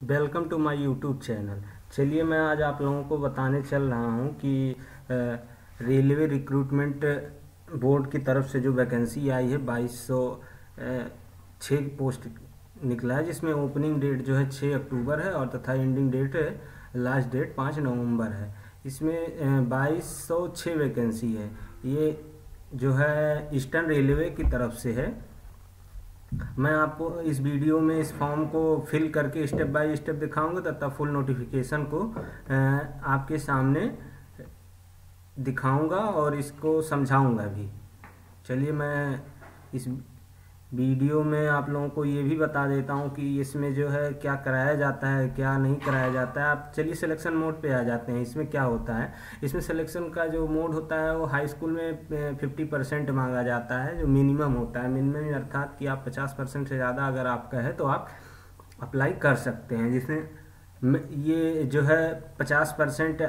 Welcome to my YouTube channel. चलिए मैं आज आप लोगों को बताने चल रहा हूँ कि रेलवे रिक्रूटमेंट बोर्ड की तरफ़ से जो वैकेंसी आई है, बाईस सौ छः पोस्ट निकला है, जिसमें ओपनिंग डेट जो है छः अक्टूबर है और तथा एंडिंग डेट लास्ट डेट पाँच नवंबर है। इसमें बाईस सौ छः वैकेंसी है। ये जो है ईस्टर्न रेलवे की तरफ़ से है। मैं आपको इस वीडियो में इस फॉर्म को फिल करके स्टेप बाय स्टेप दिखाऊँगा, तथा फुल नोटिफिकेशन को आपके सामने दिखाऊँगा और इसको समझाऊँगा भी। चलिए मैं इस वीडियो में आप लोगों को ये भी बता देता हूँ कि इसमें जो है क्या कराया जाता है, क्या नहीं कराया जाता है। आप चलिए सिलेक्शन मोड पे आ जाते हैं। इसमें क्या होता है? इसमें सिलेक्शन का जो मोड होता है, वो हाई स्कूल में फिफ्टी परसेंट मांगा जाता है, जो मिनिमम होता है। मिनिमम अर्थात कि आप पचास परसेंट से ज़्यादा अगर आपका है तो आप अप्लाई कर सकते हैं। जिसमें ये जो है पचास परसेंट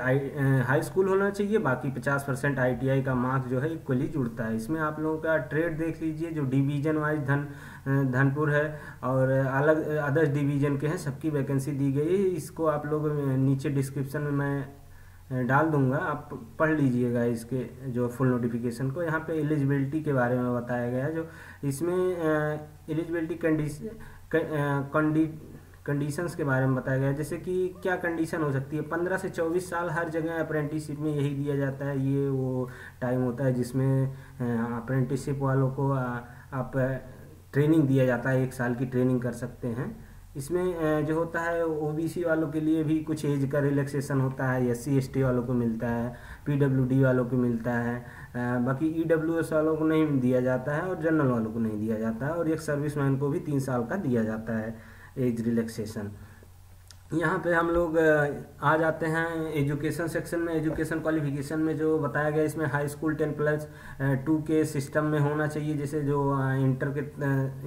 हाई स्कूल होना चाहिए, बाकी पचास परसेंट आईटीआई का मार्क्स जो है इक्वली जुड़ता है। इसमें आप लोगों का ट्रेड देख लीजिए, जो डिवीज़न वाइज धन धनपुर है और अलग अदर्स डिवीज़न के हैं, सबकी वैकेंसी दी गई है। इसको आप लोग नीचे डिस्क्रिप्शन में मैं डाल दूँगा। आप पढ़ लीजिएगा इसके, जो फुल नोटिफिकेशन को। यहाँ पे एलिजिबिलिटी के बारे में बताया गया है, जो इसमें एलिजिबिलिटी कंडीशन कंडी कंडीशंस के बारे में बताया गया जैसे कि क्या कंडीशन हो सकती है? पंद्रह से चौबीस साल हर जगह अप्रेंटिसशिप में यही दिया जाता है। ये वो टाइम होता है जिसमें अप्रेंटिसशिप वालों को आप ट्रेनिंग दिया जाता है। एक साल की ट्रेनिंग कर सकते हैं। इसमें जो होता है ओबीसी वालों के लिए भी कुछ एज का रिलैक्सेशन होता है। एस सी वालों को मिलता है पीडब्ल्यूडी वालों को मिलता है बाकी ईडब्ल्यूएस वालों को नहीं दिया जाता है और जनरल वालों को नहीं दिया जाता है और एक सर्विस मैन को भी तीन साल का दिया जाता है। एज रिलैक्सेशन यहाँ पे हम लोग आ जाते हैं एजुकेशन सेक्शन में। एजुकेशन क्वालिफिकेशन में जो बताया गया, इसमें high school ten plus two के सिस्टम में होना चाहिए। जैसे जो इंटर के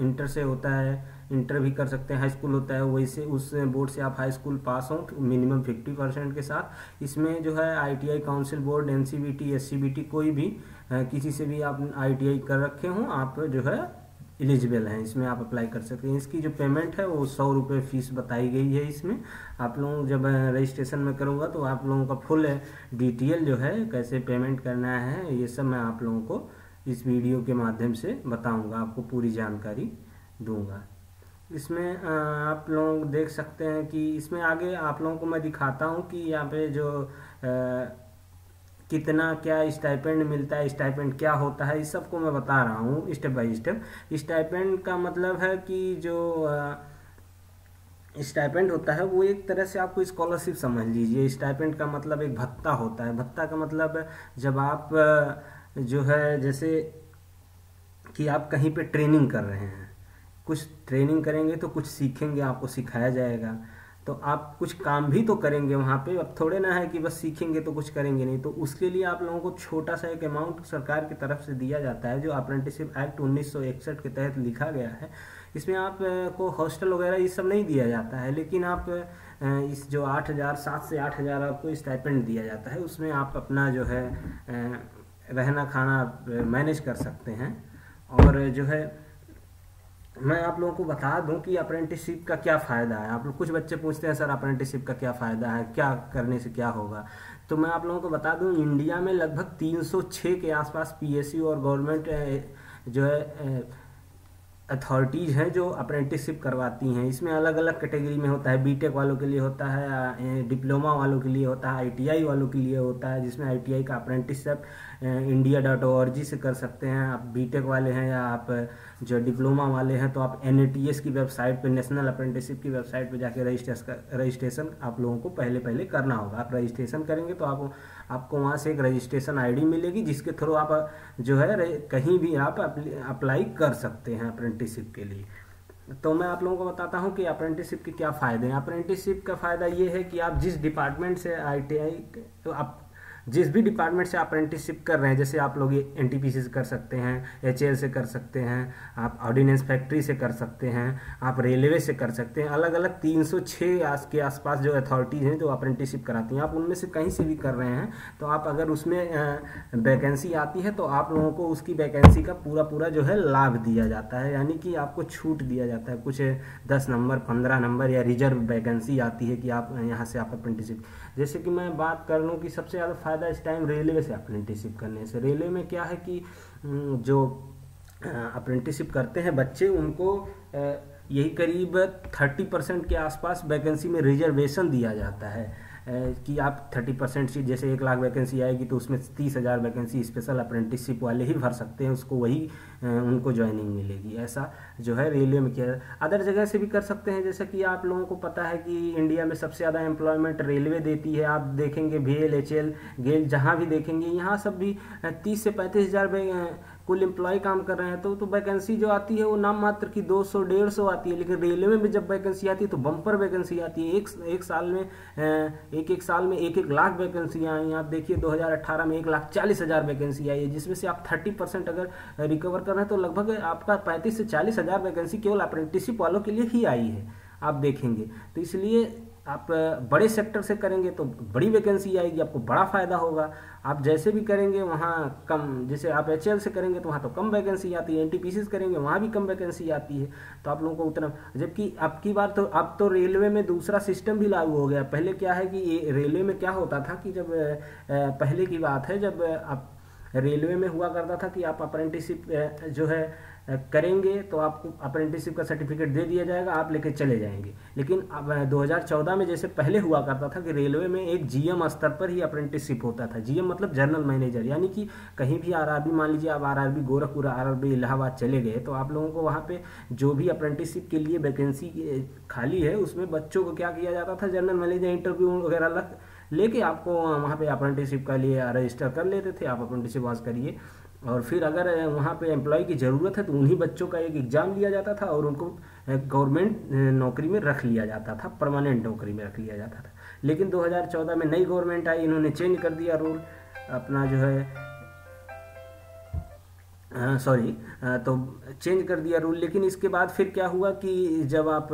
इंटर से होता है इंटर भी कर सकते हैं। हाई स्कूल होता है, वैसे उस बोर्ड से आप हाई स्कूल पास हों मिनिमम फिफ्टी परसेंट के साथ। इसमें जो है ITI council board NCVT SCVT कोई भी किसी से भी आप आईटीआई कर रखे हों, आप जो है एलिजिबल हैं, इसमें आप अप्लाई कर सकते हैं। इसकी जो पेमेंट है, वो सौ रुपये फ़ीस बताई गई है इसमें। आप लोग जब रजिस्ट्रेशन में करूँगा तो आप लोगों का फुल डिटेल जो है, कैसे पेमेंट करना है, ये सब मैं आप लोगों को इस वीडियो के माध्यम से बताऊँगा, आपको पूरी जानकारी दूँगा। इसमें आप लोग देख सकते हैं कि इसमें आगे आप लोगों को मैं दिखाता हूँ कि यहाँ पे जो कितना क्या स्टाइपेंड मिलता है स्टाइपेंड क्या होता है, इस सबको मैं बता रहा हूँ स्टेप बाय स्टेप स्टाइपेंड का मतलब है कि जो स्टाइपेंड होता है, वो एक तरह से आपको स्कॉलरशिप समझ लीजिए। स्टाइपेंड का मतलब एक भत्ता होता है। भत्ता का मतलब जब आप जो है, जैसे कि आप कहीं पे ट्रेनिंग कर रहे हैं। कुछ ट्रेनिंग करेंगे तो कुछ सीखेंगे, आपको सिखाया जाएगा। तो आप कुछ काम भी तो करेंगे वहाँ पे। अब थोड़े ना है कि बस सीखेंगे तो कुछ करेंगे नहीं। तो उसके लिए आप लोगों को छोटा सा एक अमाउंट सरकार की तरफ़ से दिया जाता है, जो अप्रेंटिसशिप एक्ट उन्नीस सौ इकसठ के तहत लिखा गया है। इसमें आप को हॉस्टल वगैरह ये सब नहीं दिया जाता है, लेकिन आप इस जो आठ हज़ार, सात से आठ हज़ार आपको स्टाइपेंड दिया जाता है, उसमें आप अपना जो है रहना खाना मैनेज कर सकते हैं। और जो है मैं आप लोगों को बता दूँ कि अप्रेंटिसशिप का क्या फ़ायदा है? आप लोग कुछ बच्चे पूछते हैं, सर अप्रेंटिसशिप का क्या फ़ायदा है? क्या करने से क्या होगा? तो मैं आप लोगों को बता दूँ, इंडिया में लगभग 306 के आसपास पीएसयू और गवर्नमेंट जो है अथॉरिटीज़ हैं जो अप्रेंटिसशिप करवाती हैं। इसमें अलग अलग कैटेगरी में होता है। बीटेक वालों के लिए होता है डिप्लोमा वालों के लिए होता है आईटीआई वालों के लिए होता है, जिसमें आईटीआई का अप्रेंटिसशिप इंडिया डॉट ओ से कर सकते हैं। आप बीटेक वाले हैं या आप, जो डिप्लोमा वाले हैं तो आप एन की वेबसाइट पर नेशनल अप्रेंटिसशिप की वेबसाइट पर जाके रजिस्ट्रेशन रजिस्ट्रेशन आप लोगों को पहले पहले करना होगा। आप रजिस्ट्रेशन करेंगे तो आप, आपको वहाँ से एक रजिस्ट्रेशन आईडी मिलेगी, जिसके थ्रू आप, जो है कहीं भी आप अप्लाई कर सकते हैं अप्रेंटिसशिप के लिए। तो मैं आप लोगों को बताता हूँ कि अप्रेंटिसशिप के क्या फ़ायदे हैं। अप्रेंटिसशिप का फ़ायदा ये है कि आप जिस डिपार्टमेंट से आई तो आप जिस भी डिपार्टमेंट से अप्रेंटिसशिप कर रहे हैं, जैसे आप लोग एन टी से कर सकते हैं एच से कर सकते हैं, आप ऑर्डिनेंस फैक्ट्री से कर सकते हैं, आप रेलवे से कर सकते हैं अलग अलग 306 आस, के आसपास जो अथॉरिटीज़ हैं जो अप्रेंटिसशिप कराती हैं, आप उनमें से कहीं से भी कर रहे हैं तो आप अगर उसमें वैकेंसी आती है तो आप लोगों को उसकी वैकेंसी का पूरा पूरा जो है लाभ दिया जाता है, यानी कि आपको छूट दिया जाता है। कुछ दस नंबर, पंद्रह नंबर या रिज़र्व वैकेंसी आती है कि आप यहाँ से आप अप्रेंटिसशिप जैसे कि मैं बात कर लूँ कि सबसे ज़्यादा फ़ायदा इस टाइम रेलवे से अप्रेंटिसिप करने से रेलवे में क्या है कि जो अप्रेंटिसिप करते हैं बच्चे, उनको यही करीब थर्टी परसेंट के आसपास वैकेंसी में रिजर्वेशन दिया जाता है। कि आप थर्टी परसेंट सीट जैसे एक लाख वैकेंसी आएगी तो उसमें तीस हज़ार वैकेंसी स्पेशल अप्रेंटिसशिप वाले ही भर सकते हैं, उसको वही उनको ज्वाइनिंग मिलेगी। ऐसा जो है रेलवे में किया अदर जगह से भी कर सकते हैं, जैसे कि आप लोगों को पता है कि इंडिया में सबसे ज़्यादा एम्प्लॉयमेंट रेलवे देती है। आप देखेंगे भी एल एच एल गेल जहाँ भी देखेंगे, यहाँ सब भी तीस से पैंतीस हज़ार कुल एम्प्लॉय काम कर रहे हैं तो तो वैकेंसी जो आती है वो नाम मात्र की 200 150 आती है, लेकिन रेलवे में जब वैकेंसी आती है तो बम्पर वैकेंसी आती है। एक एक साल में एक एक साल में एक एक लाख वैकेंसियाँ आई आप देखिए 2018 में एक लाख चालीस हज़ार वैकेंसी आई है, जिसमें से आप 30 परसेंट अगर रिकवर कर रहे हैं तो लगभग आपका पैंतीस से चालीस हज़ार वैकेंसी केवल अप्रेंटिसशिप वालों के लिए ही आई है। आप देखेंगे। तो इसलिए आप बड़े सेक्टर से करेंगे तो बड़ी वैकेंसी आएगी, आपको बड़ा फ़ायदा होगा। आप जैसे भी करेंगे, वहाँ कम, जैसे आप एचएल से करेंगे तो वहाँ तो कम वैकेंसी आती है एन से करेंगे, वहाँ भी कम वैकेंसी आती है। तो आप लोगों को उतना, जबकि अब की बार तो अब तो रेलवे में दूसरा सिस्टम भी लागू हो गया। पहले क्या है कि ये रेलवे में क्या होता था कि जब पहले की बात है, जब आप रेलवे में हुआ करता था कि आप अप्रेंटिसिप जो है करेंगे तो आपको अप्रेंटिसशिप का सर्टिफिकेट दे दिया जाएगा, आप लेके चले जाएँगे। लेकिन अब 2014 में जैसे पहले हुआ करता था कि रेलवे में एक जीएम स्तर पर ही अप्रेंटिसशिप होता था। जीएम मतलब जनरल मैनेजर यानी कि कहीं भी आरआरबी मान लीजिए आप आरआरबी गोरखपुर आरआरबी इलाहाबाद चले गए तो आप लोगों को वहाँ पर जो भी अप्रेंटिसशिप के लिए वैकेंसी खाली है, उसमें बच्चों को क्या किया जाता था? जनरल मैनेजर इंटरव्यू वगैरह लेके आपको वहाँ पे अप्रेंटिसशिप का लिए रजिस्टर कर लेते थे। आप अप्रेंटिसशिप वास करिए। और फिर अगर वहाँ पे एम्प्लॉय की ज़रूरत है तो उन्हीं बच्चों का एक एग्ज़ाम लिया जाता था और उनको गवर्नमेंट नौकरी में रख लिया जाता था परमानेंट नौकरी में रख लिया जाता था। लेकिन 2014 में नई गवर्नमेंट आई, इन्होंने चेंज कर दिया रूल अपना जो है सॉरी तो चेंज कर दिया रूल लेकिन इसके बाद फिर क्या हुआ कि जब आप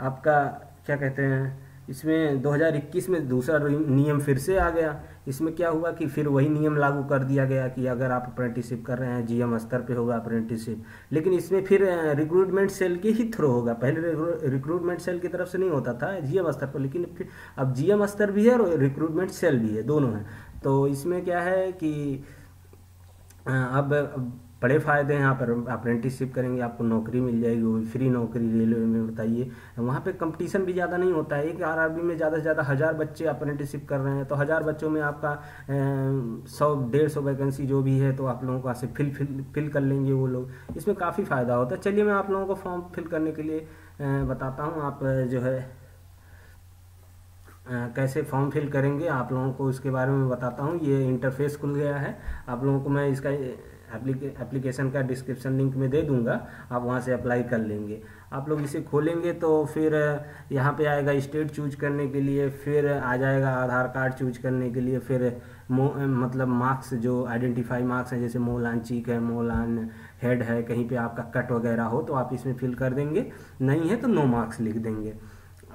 आपका, क्या कहते हैं इसमें 2021 में दूसरा नियम फिर से आ गया। इसमें क्या हुआ कि फिर वही नियम लागू कर दिया गया कि अगर आप अप्रेंटिसशिप कर रहे हैं जीएम स्तर पे होगा अप्रेंटिसशिप लेकिन इसमें फिर रिक्रूटमेंट सेल के ही थ्रू होगा। पहले रिक्रूटमेंट सेल की तरफ़ से नहीं होता था जीएम स्तर पर, लेकिन फिर अब जीएम स्तर भी है और रिक्रूटमेंट सेल भी है, दोनों हैं। तो इसमें क्या है कि अब बड़े फ़ायदे हैं, यहाँ पर अप्रेंटिसशिप करेंगे, आपको नौकरी मिल जाएगी, वो फ्री नौकरी रेलवे में, बताइए। वहाँ पे कंपटीशन भी ज़्यादा नहीं होता है, एक आरआरबी में ज़्यादा से ज़्यादा हज़ार बच्चे अप्रेंटिसशिप कर रहे हैं तो हज़ार बच्चों में आपका सौ, डेढ़ सौ वैकेंसी जो भी है तो आप लोगों को ऐसे फिल फिल फिल कर लेंगे वो लोग। इसमें काफ़ी फ़ायदा होता है। चलिए मैं आप लोगों को फॉर्म फिल करने के लिए बताता हूँ, आप जो है कैसे फॉर्म फिल करेंगे, आप लोगों को इसके बारे में बताता हूँ। ये इंटरफेस खुल गया है। आप लोगों को मैं इसका एप्लीकेशन का डिस्क्रिप्शन लिंक में दे दूँगा, आप वहाँ से अप्लाई कर लेंगे। आप लोग इसे खोलेंगे तो फिर, यहाँ पे आएगा स्टेट चूज़ करने के लिए, फिर आ जाएगा आधार कार्ड चूज़ करने के लिए, फिर मतलब मार्क्स जो आइडेंटिफाई मार्क्स हैं, जैसे मोलान चीक है मोलान हेड है, कहीं पे आपका कट वगैरह हो तो आप इसमें फिल कर देंगे। नहीं है तो नो मार्क्स लिख देंगे।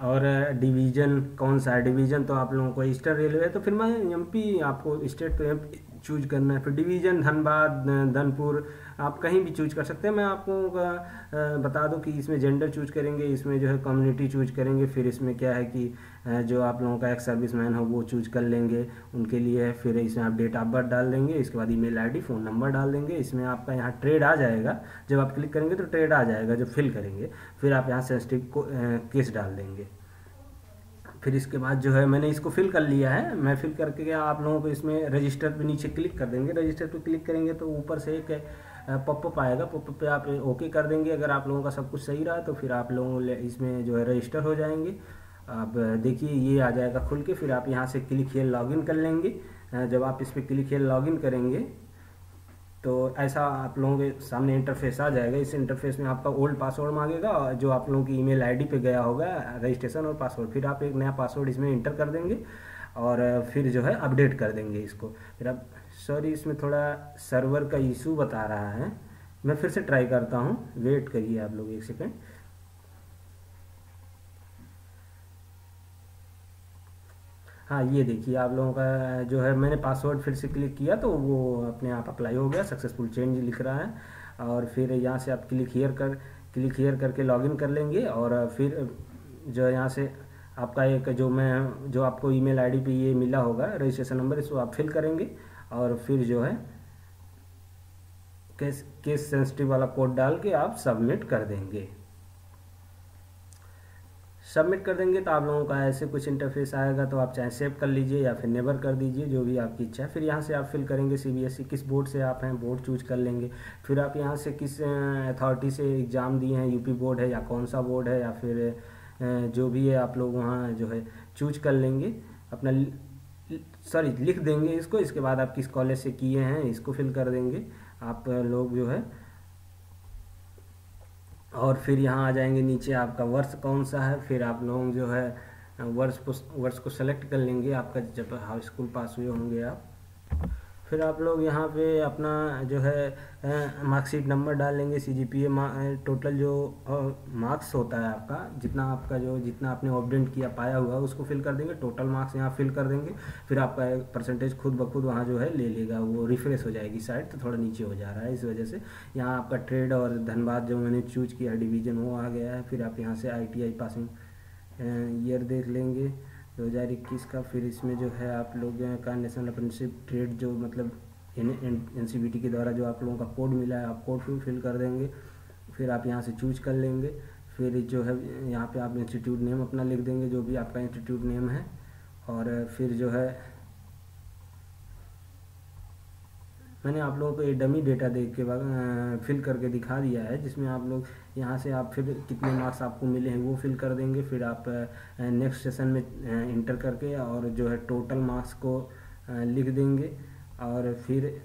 और डिवीज़न कौन सा है डिवीज़न तो आप लोगों को ईस्टर्न रेलवे तो फिर मैं एमपी आपको स्टेट तो चूज़ करना है। फिर डिवीज़न, धनबाद धनपुर, आप कहीं भी चूज़ कर सकते हैं। मैं आपको बता दूँ कि इसमें जेंडर चूज़ करेंगे, इसमें जो है कम्युनिटी चूज़ करेंगे, फिर इसमें क्या है कि जो आप लोगों का एक सर्विस मैन हो, वो चूज़ कर लेंगे उनके लिए। फिर इसमें आप डेट ऑफ़ बर्थ डाल देंगे, इसके बाद ईमेल आईडी, फ़ोन नंबर डाल देंगे। इसमें आपका यहाँ ट्रेड आ जाएगा। जब आप क्लिक करेंगे तो ट्रेड आ जाएगा, जब फिल करेंगे, फिर आप यहाँ सेंसिटिव केस डाल देंगे। फिर इसके बाद जो है मैंने इसको फिल कर लिया है। मैं फिल करके आप लोगों को इसमें रजिस्टर पे नीचे क्लिक कर देंगे। रजिस्टर पे क्लिक करेंगे तो ऊपर से एक पॉपअप आएगा। पॉपअप पे आप ओके कर देंगे। अगर आप लोगों का सब कुछ सही रहा तो फिर आप लोगों इसमें जो है रजिस्टर हो जाएँगे। अब देखिए, ये आ जाएगा खुल के। फिर आप यहाँ से क्लिक लॉग लॉगिन कर लेंगे। जब आप इस पर क्लिक लॉग लॉगिन करेंगे तो ऐसा आप लोगों के सामने इंटरफेस आ जाएगा। इस इंटरफेस में आपका ओल्ड पासवर्ड मांगेगा जो आप लोगों की ईमेल आईडी पे गया होगा रजिस्ट्रेशन और पासवर्ड फिर आप एक नया पासवर्ड इसमें इंटर कर देंगे और फिर जो है अपडेट कर देंगे इसको। फिर अब सॉरी इसमें थोड़ा सर्वर का इशू बता रहा है। मैं फिर से ट्राई करता हूँ। वेट करिए आप लोग एक सेकेंड हाँ ये देखिए, आप लोगों का जो है, मैंने पासवर्ड फिर से क्लिक किया तो वो अपने आप अप्लाई हो गया सक्सेसफुल चेंज लिख रहा है। और फिर यहाँ से आप क्लिक हियर कर क्लिक हियर करके लॉगिन कर लेंगे और फिर जो है, यहाँ से आपका एक जो मैं, जो आपको ईमेल आईडी पे ये मिला होगा रजिस्ट्रेशन नंबर इसको आप फिल करेंगे और फिर जो है केस केस सेंसिटिव वाला कोड डाल के आप सबमिट कर देंगे। सबमिट कर देंगे तो आप लोगों का ऐसे कुछ इंटरफेस आएगा तो आप चाहे सेव कर लीजिए या फिर नेबर कर दीजिए, जो भी आपकी इच्छा है। फिर यहाँ से आप फिल करेंगे सीबीएसई किस बोर्ड से आप हैं बोर्ड चूज़ कर लेंगे। फिर आप यहाँ से किस अथॉरिटी से एग्ज़ाम दिए हैं यूपी बोर्ड है या कौन सा बोर्ड है या फिर जो भी है आप लोग वहाँ जो है चूज़ कर लेंगे। अपना सॉरी लिख देंगे इसको, इसके बाद आप किस कॉलेज से किए हैं, इसको फिल कर देंगे। आप लोग जो है और फिर यहाँ आ जाएँगे नीचे आपका वर्ष कौन सा है, फिर आप लोग जो है, वर्ष को वर्ष को सेलेक्ट कर लेंगे, आपका जब हाई स्कूल पास हुए होंगे आप। फिर आप लोग यहाँ पे अपना जो है मार्कशीट नंबर डाल लेंगे C G P A total जो मार्क्स होता है आपका, जितना आपका जो, जितना आपने ऑब्डेंट किया, पाया हुआ, उसको फिल कर देंगे टोटल मार्क्स यहाँ फिल कर देंगे, फिर आपका परसेंटेज खुद ब खुद वहाँ जो है ले लेगा, वो रिफ्रेश हो जाएगी साइड तो थोड़ा नीचे हो जा रहा है, इस वजह से। यहाँ आपका ट्रेड और धनबाद जो मैंने चूज़ किया डिवीज़न वो आ गया है, फिर आप यहाँ से आईटीआई पासिंग ईयर देख लेंगे। 2021 का फिर इसमें जो है आप लोग का नेशनल अप्रेंटिसशिप ट्रेड जो मतलब एन सी बी टी के द्वारा जो आप लोगों का कोड मिला है, आप कोड भी फिल कर देंगे। फिर आप यहाँ से चूज़ कर लेंगे। फिर जो है यहाँ पे आप इंस्टीट्यूट नेम अपना लिख देंगे, जो भी आपका इंस्टीट्यूट नेम है। और फिर जो है मैंने आप लोगों को ये डमी डेटा देख के फिल करके दिखा दिया है, जिसमें आप लोग यहाँ से आप फिर कितने मार्क्स आपको मिले हैं वो फिल कर देंगे, फिर आप नेक्स्ट सेशन में इंटर करके और जो है टोटल मार्क्स को लिख देंगे और फिर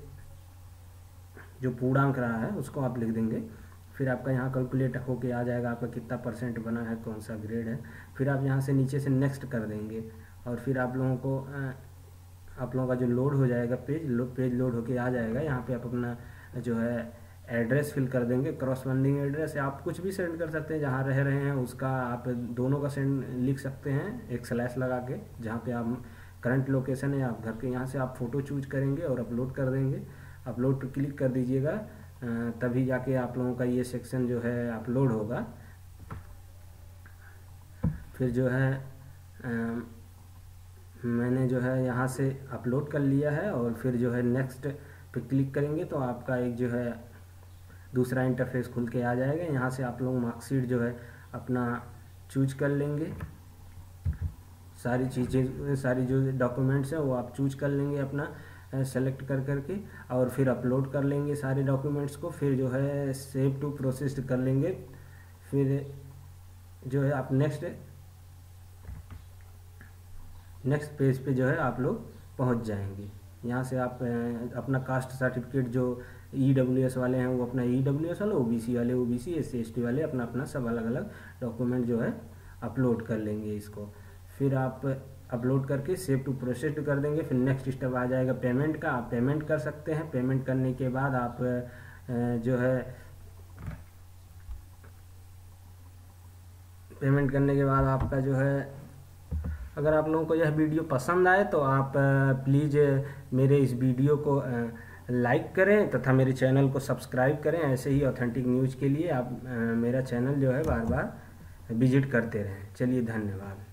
जो पूर्णांक रहा है उसको आप लिख देंगे। फिर आपका यहाँ कैलकुलेट होके आ जाएगा आपका कितना परसेंट बना है, कौन सा ग्रेड है। फिर आप यहाँ से नीचे से नेक्स्ट कर देंगे और फिर आप लोगों को आप लोगों का जो लोड हो जाएगा पेज लो, पेज लोड होके आ जाएगा। यहाँ पे आप अपना जो है एड्रेस फिल कर देंगे क्रॉस क्रॉसबंडिंग एड्रेस आप कुछ भी सेंड कर सकते हैं जहाँ रह रहे हैं उसका आप दोनों का सेंड लिख सकते हैं एक स्लैश लगा के जहाँ पे आप करंट लोकेशन है आप घर के यहाँ से आप फ़ोटो चूज़ करेंगे और अपलोड कर देंगे। अपलोड क्लिक कर दीजिएगा तभी जाके आप लोगों का ये सेक्शन जो है अपलोड होगा। फिर जो है मैंने जो है यहाँ से अपलोड कर लिया है और फिर जो है नेक्स्ट पे क्लिक करेंगे तो आपका एक जो है दूसरा इंटरफेस खुल के आ जाएगा। यहाँ से आप लोग मार्कशीट जो है अपना चूज़ कर लेंगे। सारी चीज़ें, सारी जो डॉक्यूमेंट्स हैं वो आप चूज़ कर लेंगे अपना सेलेक्ट कर करके और फिर अपलोड कर लेंगे सारे डॉक्यूमेंट्स को। फिर जो है सेव टू प्रोसेस कर लेंगे। फिर जो है आप नेक्स्ट नेक्स्ट पेज पे जो है आप लोग पहुँच जाएँगे। यहाँ से आप अपना कास्ट सर्टिफिकेट जो ई डब्ल्यू एस वाले हैं, वो अपना ई डब्ल्यू एस वाले ओ बी सी वाले O B C S C S T वाले, अपना अपना सब अलग अलग डॉक्यूमेंट जो है अपलोड कर लेंगे इसको। फिर आप अपलोड करके सेव टू प्रोसेस कर देंगे, फिर नेक्स्ट स्टेप आ जाएगा पेमेंट का। आप पेमेंट कर सकते हैं। पेमेंट करने के बाद आप जो है पेमेंट करने के बाद आपका जो है अगर आप लोगों को यह वीडियो पसंद आए तो आप प्लीज़ मेरे इस वीडियो को लाइक करें तथा मेरे चैनल को सब्सक्राइब करें। ऐसे ही ऑथेंटिक न्यूज़ के लिए आप मेरा चैनल जो है बार बार विज़िट करते रहें। चलिए धन्यवाद।